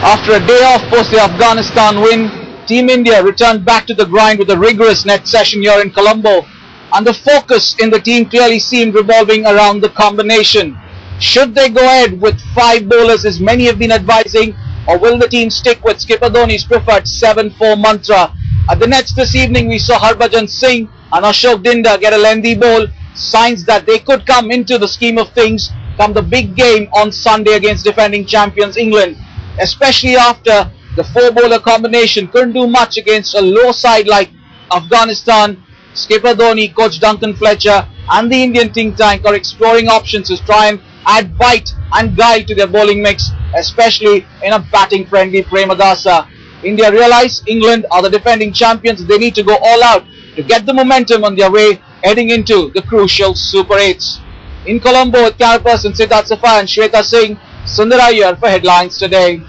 After a day off post the Afghanistan win, Team India returned back to the grind with a rigorous net session here in Colombo. And the focus in the team clearly seemed revolving around the combination. Should they go ahead with five bowlers as many have been advising or will the team stick with Skipper Dhoni's preferred 7-4 mantra? At the nets this evening we saw Harbhajan Singh and Ashok Dinda get a lengthy bowl, signs that they could come into the scheme of things come the big game on Sunday against defending champions England, especially after the four bowler combination couldn't do much against a low side like Afghanistan. Skipper Dhoni, coach Duncan Fletcher and the Indian think tank are exploring options to try and add bite and guile to their bowling mix, especially in a batting friendly Premadasa. India realize England are the defending champions. They need to go all out to get the momentum on their way heading into the crucial Super 8s. In Colombo with camera person Siddharth Safai and Shweta Singh, Sundar Iyer for headlines today.